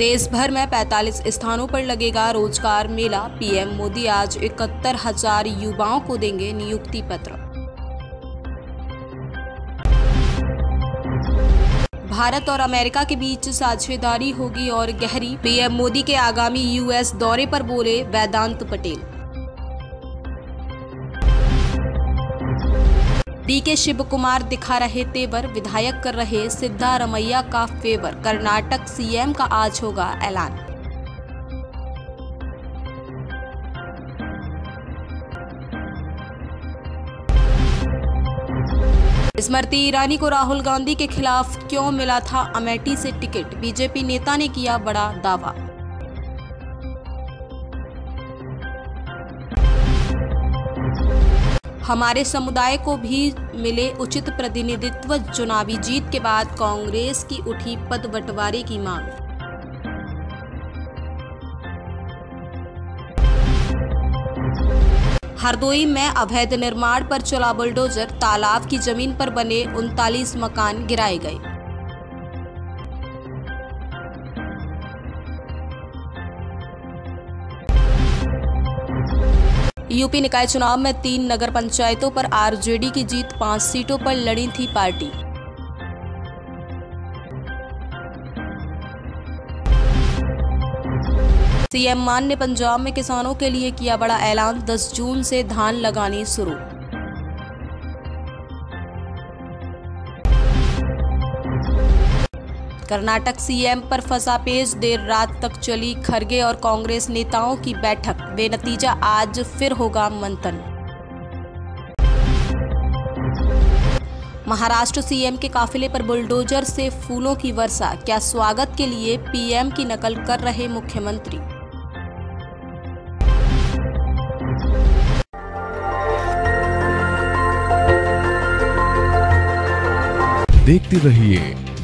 देश भर में 45 स्थानों पर लगेगा रोज़गार मेला। पीएम मोदी आज इकहत्तर हज़ार युवाओं को देंगे नियुक्ति पत्र। भारत और अमेरिका के बीच साझेदारी होगी और गहरी। पीएम मोदी के आगामी यूएस दौरे पर बोले वेदांत पटेल। डी के शिव कुमार दिखा रहे तेवर, विधायक कर रहे सिद्धारमैया का फेवर, कर्नाटक सीएम का आज होगा ऐलान। स्मृति ईरानी को राहुल गांधी के खिलाफ क्यों मिला था अमेठी से टिकट? बीजेपी नेता ने किया बड़ा दावा। हमारे समुदाय को भी मिले उचित प्रतिनिधित्व। चुनावी जीत के बाद कांग्रेस की उठी पद बंटवारे की मांग। हरदोई में अवैध निर्माण पर चला बुलडोजर। तालाब की ज़मीन पर बने उनतालीस मकान गिराए गए। यूपी निकाय चुनाव में तीन नगर पंचायतों पर आरजेडी की जीत, पाँच सीटों पर लड़ी थी पार्टी। सीएम मान ने पंजाब में किसानों के लिए किया बड़ा ऐलान 10 जून से धान लगानी शुरू। कर्नाटक सीएम पर फंसा पेज देर रात तक चली खरगे और कांग्रेस नेताओं की बैठक। बेनतीजा आज फिर होगा मंथन। महाराष्ट्र सीएम के काफिले पर बुलडोजर से फूलों की वर्षा। क्या स्वागत के लिए पीएम की नकल कर रहे मुख्यमंत्री? देखते रहिए